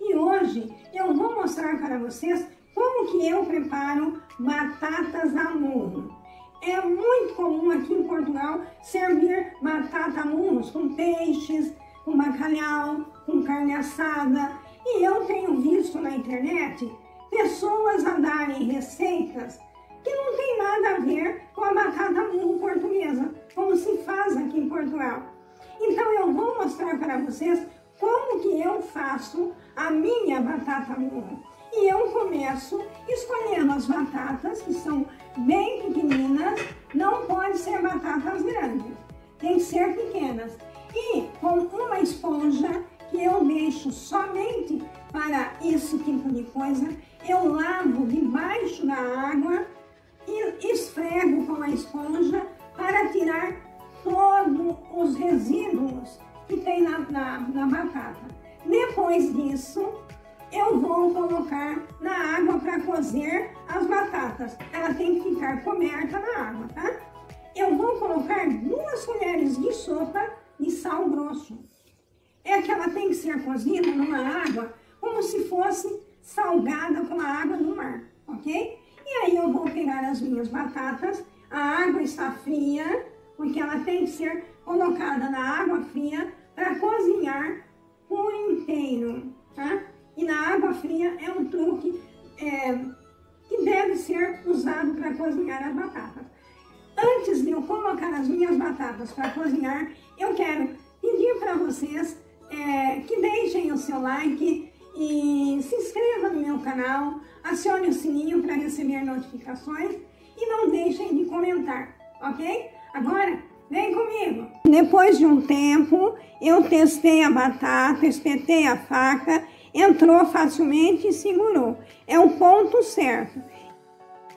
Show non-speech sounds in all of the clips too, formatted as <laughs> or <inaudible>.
E hoje eu vou mostrar para vocês como que eu preparo batatas a murro. É muito comum aqui em Portugal servir batata a murros com peixes, com bacalhau, com carne assada. E eu tenho visto na internet pessoas a darem receitas que não tem nada a ver com a batata murro portuguesa, como se faz aqui em Portugal. Então eu vou mostrar para vocês como que eu faço a minha batata murro. E eu começo escolhendo as batatas que são bem pequeninas, não pode ser batatas grandes, tem que ser pequenas. E com uma esponja que eu deixo somente para esse tipo de coisa, eu lavo debaixo da água e esfrego com a esponja para tirar todos os resíduos que tem na, na, na batata. Depois disso, eu vou colocar na água para cozer as batatas. Ela tem que ficar coberta na água, tá? Eu vou colocar duas colheres de sopa de sal grosso. É que ela tem que ser cozida numa água como se fosse salgada com a água do mar, ok? E aí eu vou pegar as minhas batatas, a água está fria, porque ela tem que ser colocada na água fria para cozinhar por inteiro, tá? E na água fria é um truque é, que deve ser usado para cozinhar as batatas. Antes de eu colocar as minhas batatas para cozinhar, eu quero pedir para vocês é, que deixem o seu like e se inscreva no meu canal, acione o sininho para receber notificações e não deixem de comentar, ok? Agora, vem comigo! Depois de um tempo, eu testei a batata, espetei a faca entrou facilmente e segurou. É o ponto certo.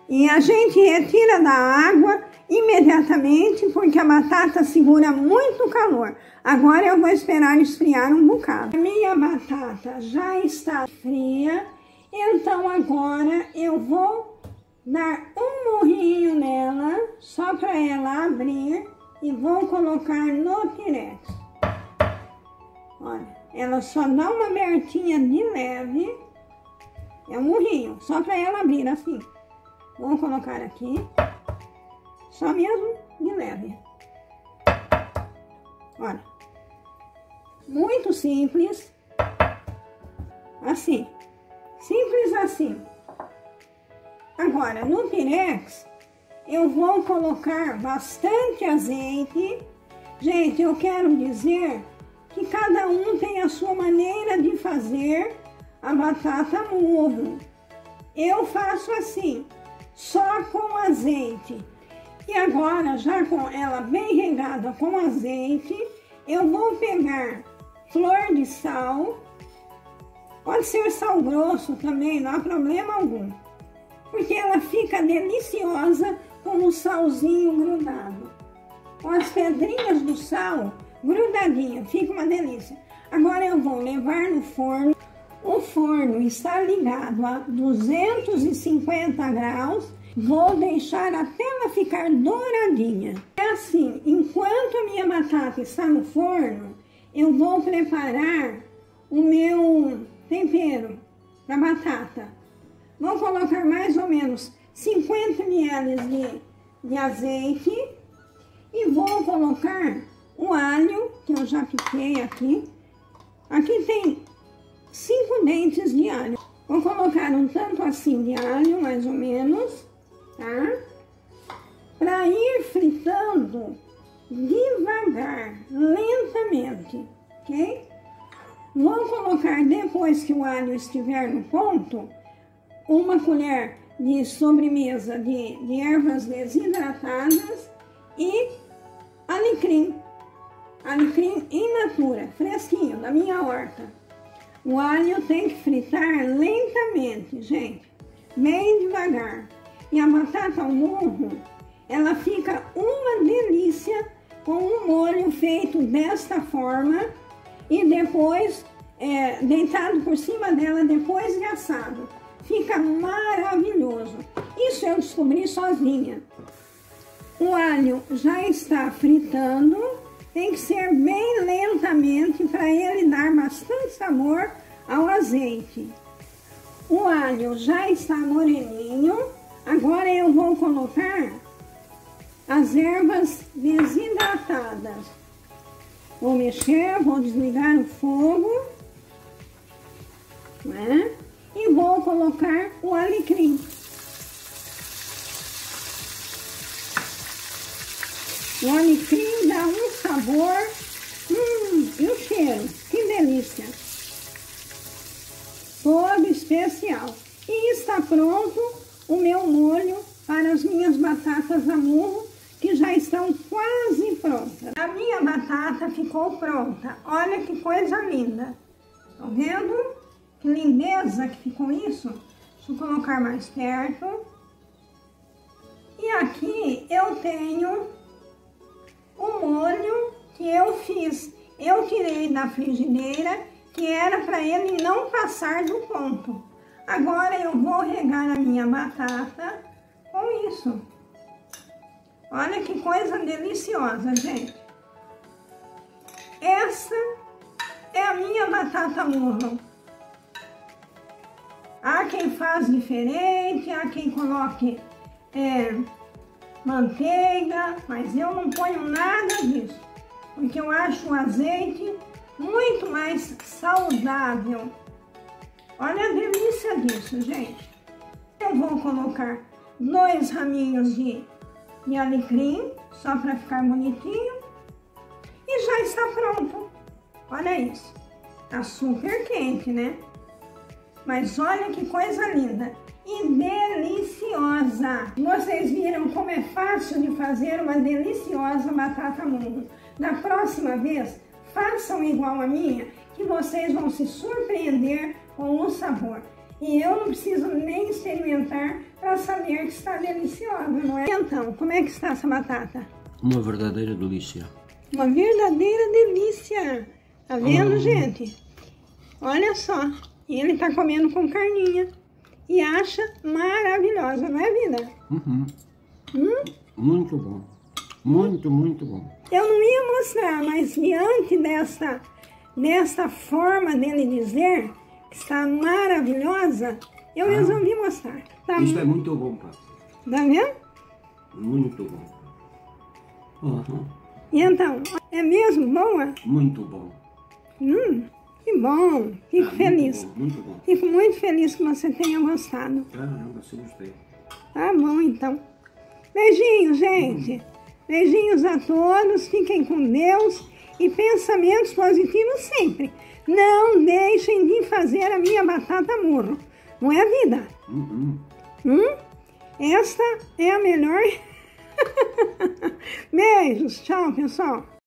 E a gente retira da água imediatamente porque a batata segura muito calor. Agora eu vou esperar esfriar um bocado. A minha batata já está fria, então agora eu vou dar um morrinho nela, só para ela abrir, e vou colocar no pirex. Olha. Ela só dá uma abertinha de leve. É um murrinho, só para ela abrir assim. Vou colocar aqui. Só mesmo de leve. Olha. Muito simples. Assim. Simples assim. Agora, no pirex, eu vou colocar bastante azeite. Gente, eu quero dizer que cada um tem a sua maneira de fazer a batata murro. Eu faço assim, só com azeite. E agora, já com ela bem regada com azeite, eu vou pegar flor de sal. Pode ser sal grosso também, não há problema algum. Porque ela fica deliciosa com o salzinho grudado. Com as pedrinhas do sal, grudadinha, fica uma delícia. Agora eu vou levar no forno. O forno está ligado a 250 graus. Vou deixar até ela ficar douradinha. É assim, enquanto a minha batata está no forno, eu vou preparar o meu tempero para batata. Vou colocar mais ou menos 50 ml de, de azeite e vou colocar o alho, que eu já piquei aqui. Aqui tem cinco dentes de alho. Vou colocar um tanto assim de alho, mais ou menos, tá? Para ir fritando devagar, lentamente, ok? Vou colocar, depois que o alho estiver no ponto, uma colher de sobremesa de, de ervas desidratadas e alecrim alecrim in natura, fresquinho, da minha horta. O alho tem que fritar lentamente, gente, bem devagar. E a batata ao murro, ela fica uma delícia com um molho feito desta forma e depois é, deitado por cima dela depois de assado. Fica maravilhoso. Isso eu descobri sozinha. O alho já está fritando tem que ser bem lentamente para ele dar bastante sabor ao azeite. O alho já está moreninho. Agora eu vou colocar as ervas desidratadas. Vou mexer, vou desligar o fogo, né? E vou colocar o alecrim. O alecrim dá um sabor, hum, e o cheiro, que delícia! Todo especial. E está pronto o meu molho para as minhas batatas a murro, que já estão quase prontas. A minha batata ficou pronta. Olha que coisa linda. Tá vendo? Que lindeza que ficou isso. Deixa eu colocar mais perto. E aqui eu tenho o molho que eu fiz. Eu tirei da frigideira, que era para ele não passar do ponto. Agora eu vou regar a minha batata com isso. Olha que coisa deliciosa, gente. Essa é a minha batata murro. Há quem faz diferente, há quem coloque é, manteiga, mas eu não ponho nada disso, porque eu acho o azeite muito mais saudável. Olha a delícia disso, gente. Eu vou colocar dois raminhos de, de alecrim, só para ficar bonitinho. E já está pronto. Olha isso. Tá super quente, né? Mas olha que coisa linda e deliciosa. Vocês viram como é fácil de fazer uma deliciosa batata murro. Da próxima vez, façam igual a minha, que vocês vão se surpreender com o sabor. E eu não preciso nem experimentar para saber que está deliciosa, não é? Então, como é que está essa batata? Uma verdadeira delícia. Uma verdadeira delícia. Tá vendo, gente? Olha só. E ele tá comendo com carninha e acha maravilhosa, não é, vida? Uhum. Hum? Muito bom. Muito, muito bom. Eu não ia mostrar, mas diante dessa, dessa forma dele dizer que está maravilhosa, eu Ah. resolvi mostrar. Tá, Isso é muito bom, pai. tá vendo? Muito bom. Uhum. E então, é mesmo boa? Muito bom. Hum, que bom. Fico Ah, feliz. Muito bom, muito bom. Fico muito feliz que você tenha gostado. Caramba, se gostei. Tá bom, então. Beijinhos, gente. Beijinhos a todos. Fiquem com Deus. E pensamentos positivos sempre. Não deixem de fazer a minha batata murro. Não é vida? Uhum. Hum? Esta é a melhor. <laughs> Beijos. Tchau, pessoal.